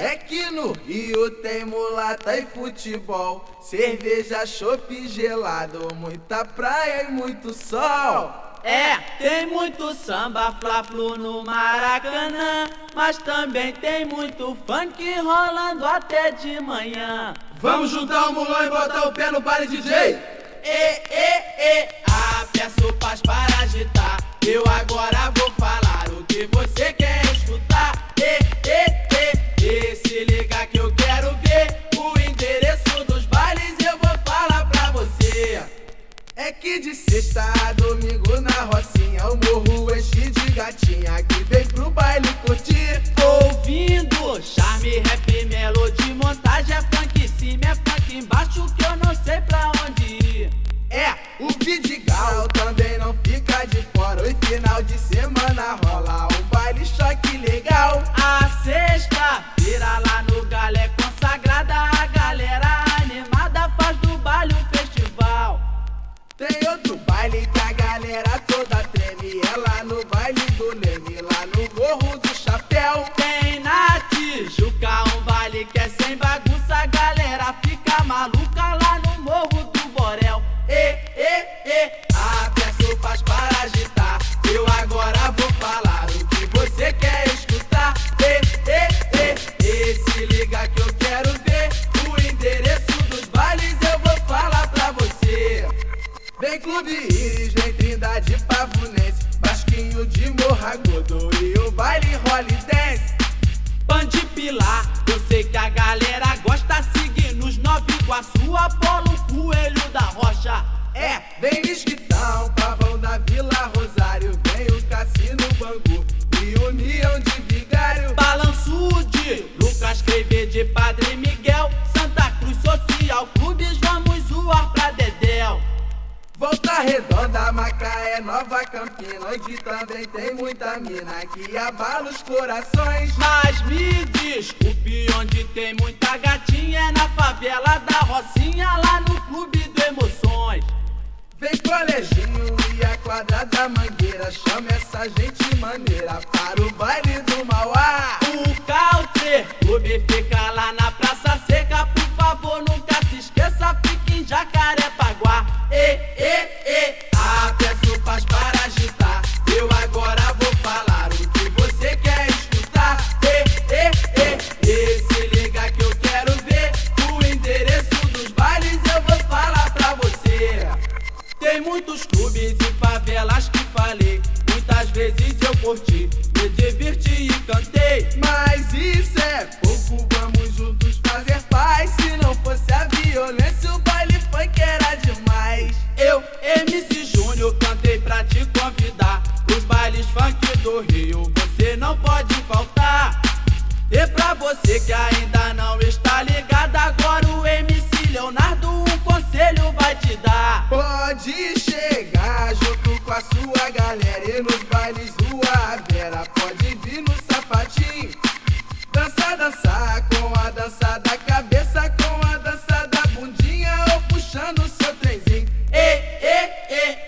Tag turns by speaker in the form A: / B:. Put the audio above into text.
A: É que no Rio tem mulata e futebol, cerveja, chopp gelado, muita praia e muito sol.
B: É, tem muito samba, fla-flu no Maracanã, mas também tem muito funk rolando até de manhã.
A: Vamos juntar o mulão e botar o pé no baile DJ?
B: E, e, e, ah, peço paz para agitar, que eu não sei pra onde ir.
A: É, o Vidigal também não fica de fora, o final de semana rola um baile choque legal.
B: A sexta lá no galé consagrada, a galera animada faz do baile um festival.
A: Tem outro baile que a galera
B: zoar pra Dedéu.
A: Volta Redonda, Macaé, Nova Campina, onde também tem muita mina que abala os corações.
B: Mas me desculpe, onde tem muita gatinha é na favela da Rocinha, lá no Clube do Emoções.
A: Vem coleginho e a quadra da mangueira, chama essa gente maneira para o baile do Mauá.
B: O Country Clube fica falei. Muitas vezes eu curti, me diverti e cantei. Mas isso é pouco, vamos juntos fazer paz. Se não fosse a violência, o baile funk era demais. Eu, MC Júnior, cantei pra te convidar. Os bailes funk do Rio, você não pode faltar. E pra você que ainda não está ligado, agora o MC
A: Leonardo um conselho vai te dar. Pode chegar sua galera e nos bailes rua. Vera pode vir no
B: sapatinho. Dança, dança com a dança da cabeça, com a dança da bundinha ou puxando o seu trenzinho. Ei, ei, ei.